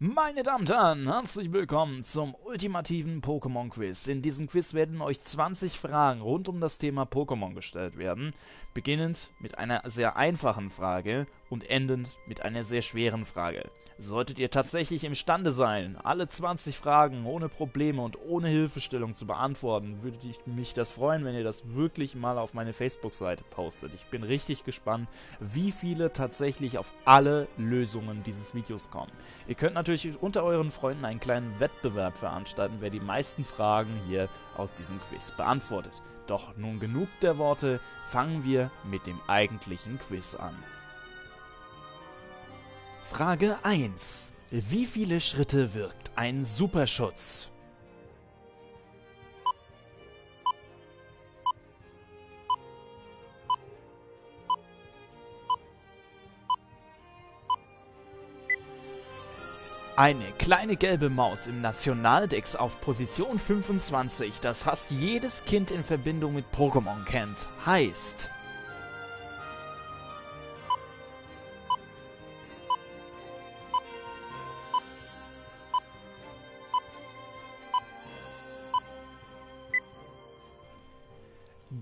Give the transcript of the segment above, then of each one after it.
Meine Damen und Herren, herzlich willkommen zum ultimativen Pokémon-Quiz. In diesem Quiz werden euch 20 Fragen rund um das Thema Pokémon gestellt werden, beginnend mit einer sehr einfachen Frage und endend mit einer sehr schweren Frage. Solltet ihr tatsächlich imstande sein, alle 20 Fragen ohne Probleme und ohne Hilfestellung zu beantworten, würde ich mich das freuen, wenn ihr das wirklich mal auf meine Facebook-Seite postet. Ich bin richtig gespannt, wie viele tatsächlich auf alle Lösungen dieses Videos kommen. Ihr könnt natürlich unter euren Freunden einen kleinen Wettbewerb veranstalten, wer die meisten Fragen hier aus diesem Quiz beantwortet. Doch nun genug der Worte, fangen wir mit dem eigentlichen Quiz an. Frage 1. Wie viele Schritte wirkt ein Superschutz? Eine kleine gelbe Maus im Nationaldex auf Position 25, das fast jedes Kind in Verbindung mit Pokémon kennt, heißt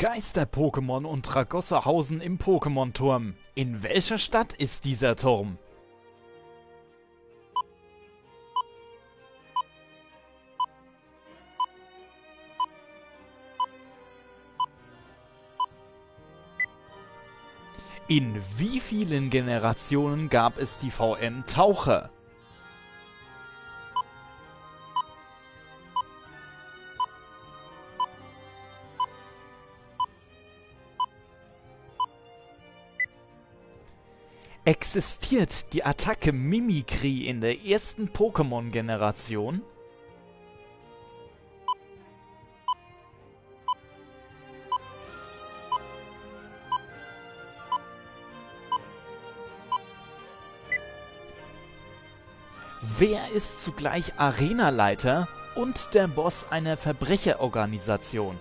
Geister-Pokémon und Tragossa hausen im Pokémon-Turm. In welcher Stadt ist dieser Turm? In wie vielen Generationen gab es die VM Taucher? Existiert die Attacke Mimikry in der ersten Pokémon-Generation? Wer ist zugleich Arenaleiter und der Boss einer Verbrecherorganisation?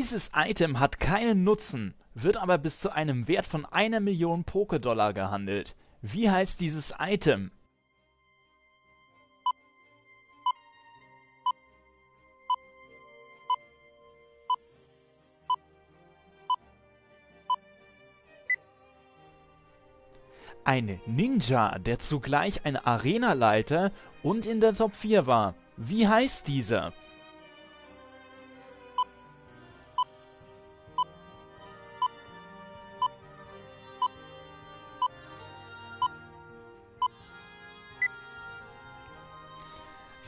Dieses Item hat keinen Nutzen, wird aber bis zu einem Wert von einer Million Pokédollar gehandelt. Wie heißt dieses Item? Ein Ninja, der zugleich ein Arenaleiter und in der Top 4 war. Wie heißt dieser?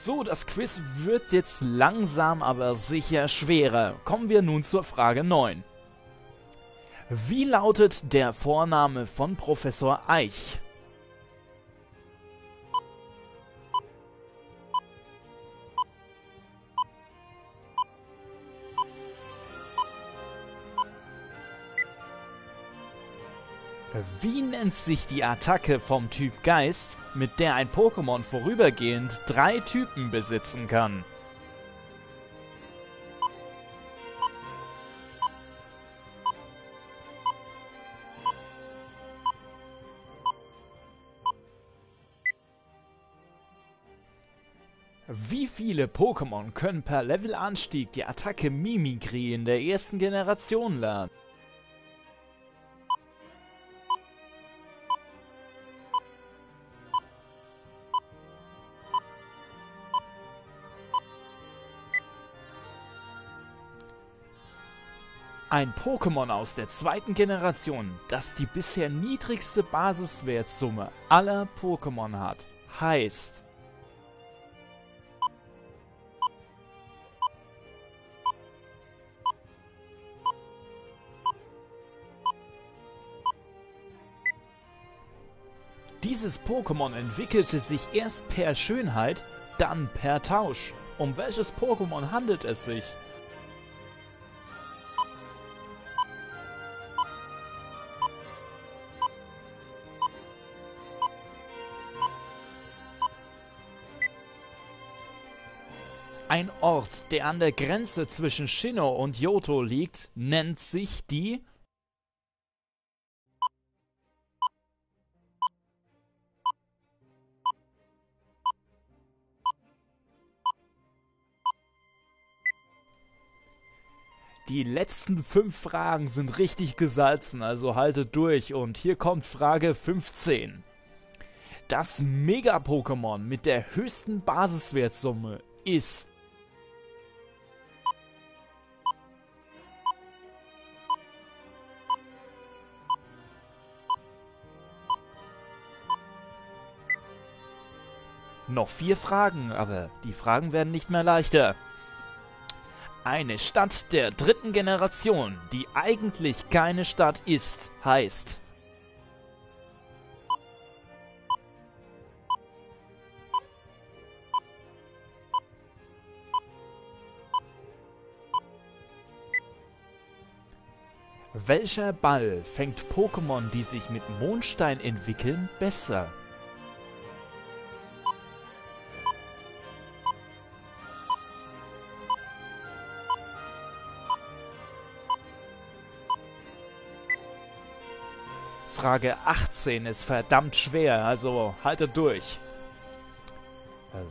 So, das Quiz wird jetzt langsam aber sicher schwerer. Kommen wir nun zur Frage 9. Wie lautet der Vorname von Professor Eich? Wie nennt sich die Attacke vom Typ Geist, mit der ein Pokémon vorübergehend drei Typen besitzen kann? Wie viele Pokémon können per Levelanstieg die Attacke Mimikry in der ersten Generation lernen? Ein Pokémon aus der zweiten Generation, das die bisher niedrigste Basiswertsumme aller Pokémon hat, heißt Dieses Pokémon entwickelte sich erst per Schönheit, dann per Tausch. Um welches Pokémon handelt es sich? Ein Ort, der an der Grenze zwischen Shino und Yoto liegt, nennt sich die Die letzten fünf Fragen sind richtig gesalzen, also haltet durch. Und hier kommt Frage 15. Das Mega-Pokémon mit der höchsten Basiswertsumme ist Noch vier Fragen, aber die Fragen werden nicht mehr leichter. Eine Stadt der dritten Generation, die eigentlich keine Stadt ist, heißt. Welcher Ball fängt Pokémon, die sich mit Mondstein entwickeln, besser? Frage 18 ist verdammt schwer, also haltet durch.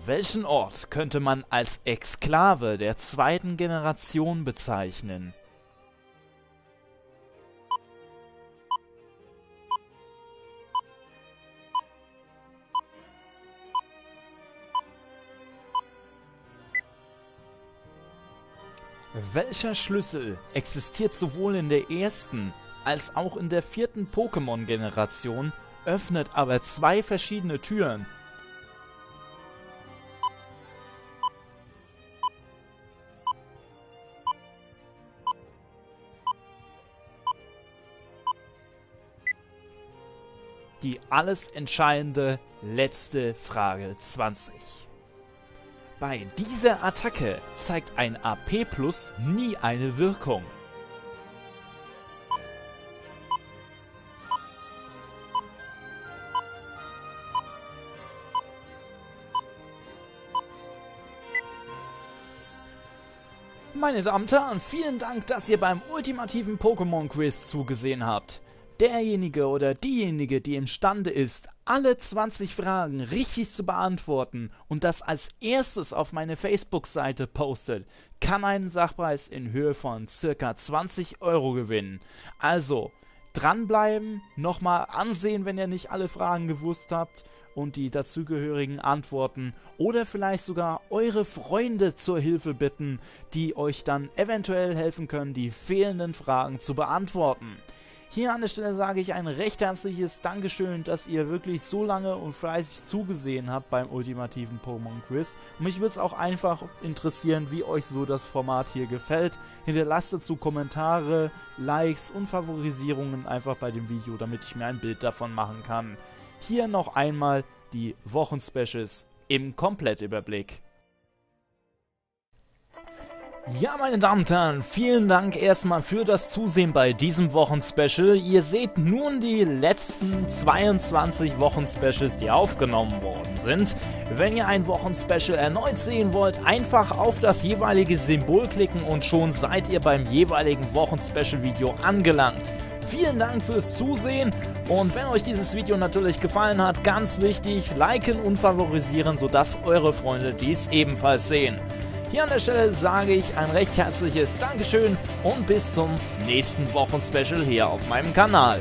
Welchen Ort könnte man als Exklave der zweiten Generation bezeichnen? Welcher Schlüssel existiert sowohl in der ersten als auch in der vierten Pokémon-Generation, öffnet aber zwei verschiedene Türen. Die alles entscheidende letzte Frage 20. Bei dieser Attacke zeigt ein AP Plus nie eine Wirkung. Meine Damen und Herren, vielen Dank, dass ihr beim ultimativen Pokémon-Quiz zugesehen habt. Derjenige oder diejenige, die imstande ist, alle 20 Fragen richtig zu beantworten und das als erstes auf meine Facebook-Seite postet, kann einen Sachpreis in Höhe von circa 20 Euro gewinnen. Also, dranbleiben, nochmal ansehen, wenn ihr nicht alle Fragen gewusst habt und die dazugehörigen Antworten oder vielleicht sogar eure Freunde zur Hilfe bitten, die euch dann eventuell helfen können, die fehlenden Fragen zu beantworten. Hier an der Stelle sage ich ein recht herzliches Dankeschön, dass ihr wirklich so lange und fleißig zugesehen habt beim ultimativen Pokémon Quiz. Mich würde es auch einfach interessieren, wie euch so das Format hier gefällt. Hinterlasst dazu Kommentare, Likes und Favorisierungen einfach bei dem Video, damit ich mir ein Bild davon machen kann. Hier noch einmal die Wochenspecials im Komplettüberblick. Ja, meine Damen und Herren, vielen Dank erstmal für das Zusehen bei diesem Wochenspecial. Ihr seht nun die letzten 22 Wochenspecials, die aufgenommen worden sind. Wenn ihr ein Wochenspecial erneut sehen wollt, einfach auf das jeweilige Symbol klicken und schon seid ihr beim jeweiligen Wochenspecial-Video angelangt. Vielen Dank fürs Zusehen und wenn euch dieses Video natürlich gefallen hat, ganz wichtig, liken und favorisieren, sodass eure Freunde dies ebenfalls sehen. Hier an der Stelle sage ich ein recht herzliches Dankeschön und bis zum nächsten Wochenspecial hier auf meinem Kanal.